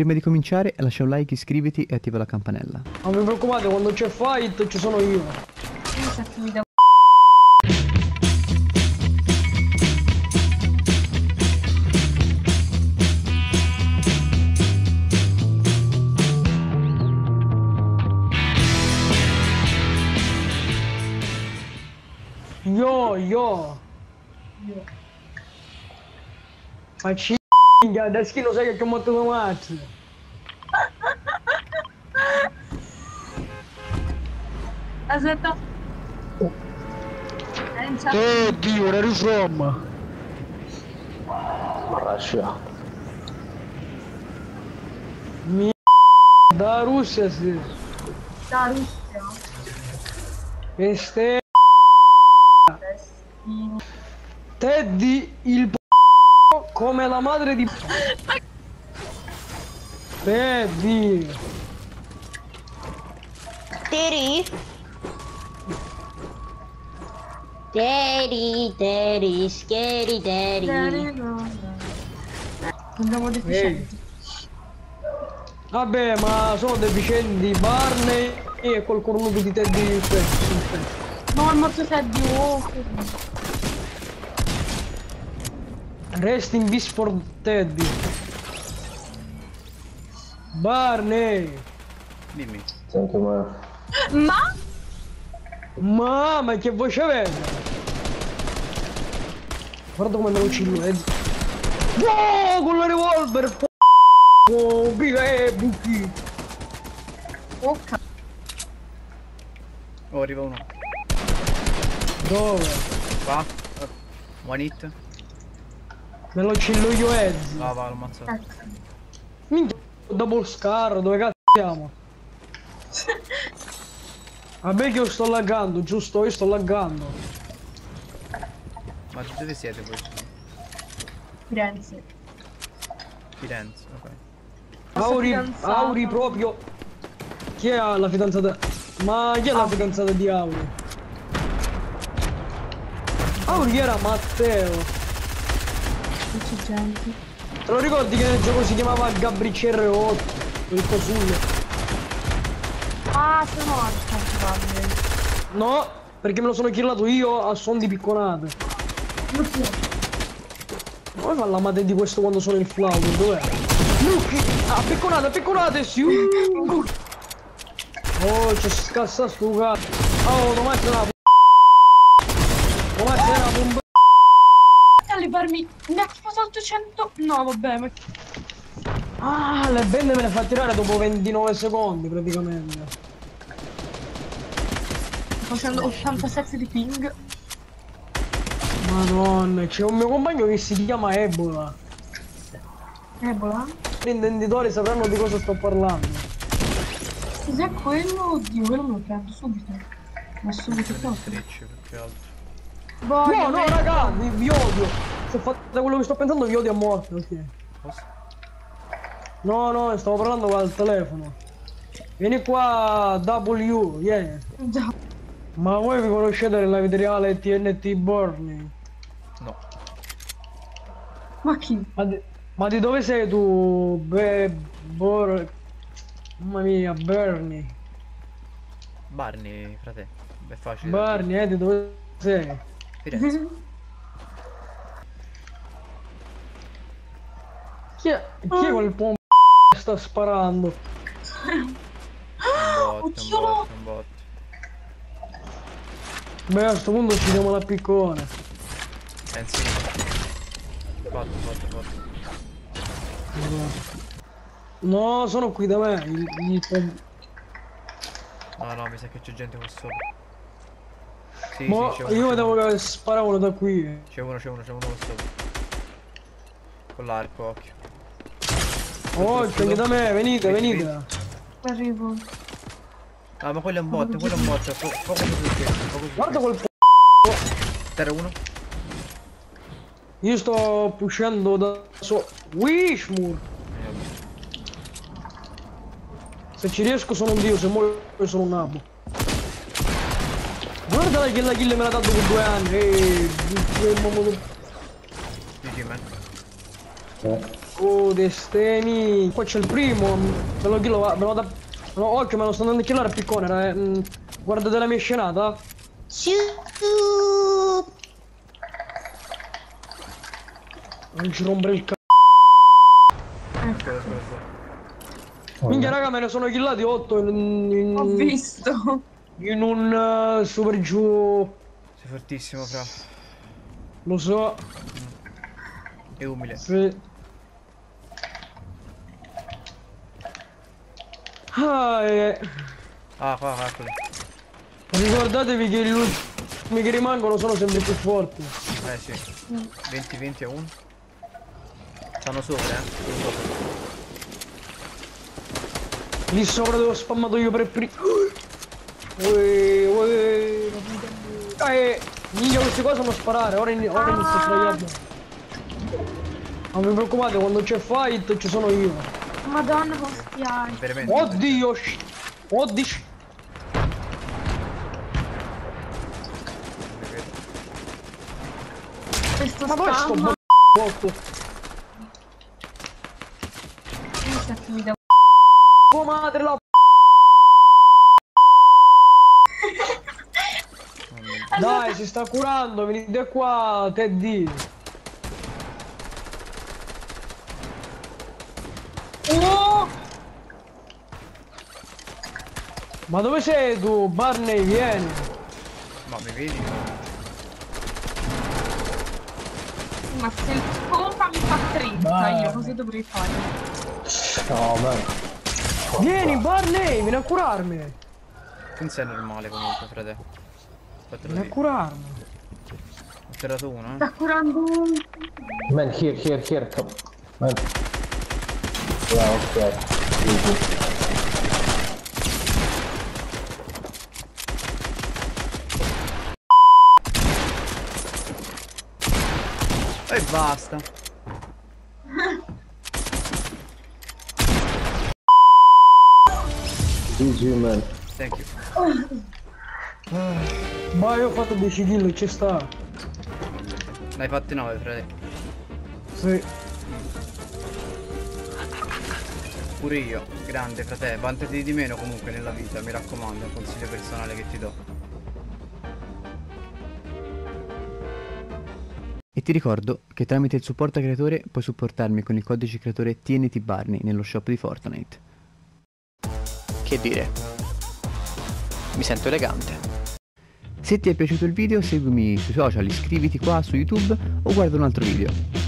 Prima di cominciare lascia un like, iscriviti e attiva la campanella. Non vi preoccupate, quando c'è fight ci sono io. Yo, yo. Ma ci adesso lo sai che ho molto mazzo. Aspetta. Pensa. Oddio, where are you from? Russia. Mi da Russia sì. Da Russia. E ste Destino. Teddy il p***o come la madre di Teddy Teri? Teri, teri, scary teri. Andiamo deficienti. Vabbè ma sono deficienti Barney e col cornuto di Teddy. No, il morto Teddy, oh. Rest in peace for Teddy Barney Dimmi. Senti ma... Ma? Mamma che voce avete Guarda come me lo uccido eh. Wow con la revolver p***o Oh, biga e buchi Oh. Oh, arriva uno. Dove? Qua. One hit. Me lo uccido io Ezzi Va, va, l'ho ammazzato. Minchia double scar dove cazzo siamo? Vabbè che io sto laggando, giusto? Io sto laggando. Ma dove siete voi? Firenze. Firenze, ok. Auri. Auri proprio. Chi è la fidanzata? Ma chi è la fidanzata di Auri? Auri era Matteo. Gente. Te lo ricordi che nel gioco si chiamava Gabri CR8? Il cosullo. Ah, sono morto. No, perché me lo sono killato io a son di so. Come fa la madre di questo quando sono il flauto? Dov'è? Ah, picconate, picconate! Sì! Oh, c'è scassa sto cazzo! Oh, domani c'è una p***a! Domani c'è una bomba! A levarmi. Ne ha tipo 800. No, vabbè, ma. Ah, le bende me le fa tirare dopo 29 secondi praticamente. Sto facendo 87 di ping. Madonna, c'è un mio compagno che si chiama Ebola. Ebola? Gli intenditori sapranno di cosa sto parlando. Cos'è quello? Oddio, quello me lo prendo subito. Ma subito proprio. Più. Voglio. No, no, raga, vi, vi odio. Se fate quello che sto pensando vi odio a morte, ok. No, no, stavo parlando al telefono. Vieni qua, W, yeah. Già. Ma voi vi conoscete nella vita reale TNT Burning? No. Ma chi? Ma di, ma di dove sei tu, Be... Bor... Mamma mia, Bernie. Barney, frate. È facile. Barney, eh, di dove sei? Firenze. Chi è, chi è quel pomp che sta sparando? Un bot, un bot, un bot. Beh, a sto punto uccidiamo la piccone. Pensi. Bot, bot, bot. No, sono qui da me. Il, il pom- No, no, mi sa che c'è gente qua sopra. Sì, Mo, sì, uno. io vedevo uno. che sparavano da qui. C'è uno, c'è uno, c'è uno qua sopra. Con l'arco, occhio. Oh, anche da me, venite, Vedi, venite. Arrivo. Ah, ma quello è un bot, quello è un bot. Focus su Guarda quel p***o. Terra uno. Io sto pushando da so. Wishmur! Eh. Se ci riesco sono un dio, se muoio sono un nabo. Guarda che la kill me l'ha dato con due anni. Eeeh, GG, man. Eh, Oh, destini. Qua c'è il primo. Me lo va- me lo da. No, occhio, me lo sto andando a killare a piccone. ra- mm, Guardate la mia scenata. Non ci rompere il c***o. Minchia raga me ne sono killati 8 in, in, Ho visto. in un eh, super giù. Sei fortissimo, fra. Lo so. E umile. Sì. Ah, eh. Ah, qua, qua, eccoli. Ricordatevi che gli ultimi che rimangono sono sempre più forti. Eh sì. 20-20 a 1. Stanno sopra, eh. Lì sopra dove ho spammato io per primo. Uè, uè. Eh, minchia queste cose non sparare, ora, in- ora inizio a sbagliarmi. Non vi preoccupate, quando c'è fight ci sono io. Madonna, postiai. Veramente. Oddio! Oddio! Questo Ma poi sto botto. Mi Oh madre la Dai, si sta curando, venite qua, Teddy. Oh! Ma dove sei tu? Barney, vieni. Ma mi vedi? Ma se il pompa mi fa 30, io cosa dovrei fare? No, beh. Vieni, Barney, vieni a curarmi. Vieni Non sei normale comunque, frate. Fatelo a curarmi. Ho tirato uno, eh. Sta curando un... Man, here, here, here, come. Man. Yeah, okay. Easy. E basta. GG, man. Thank you. Ma io ho fatto 10 kill, ci sta. Ne hai fatti 9, frate. Sì. Pure io. Grande, frate. Vantati di meno comunque nella vita, mi raccomando. È un consiglio personale che ti do. E ti ricordo che tramite il supporto creatore puoi supportarmi con il codice creatore TNT Barney nello shop di Fortnite. Che dire? Mi sento elegante. Se ti è piaciuto il video seguimi sui social, iscriviti qua su YouTube o guarda un altro video.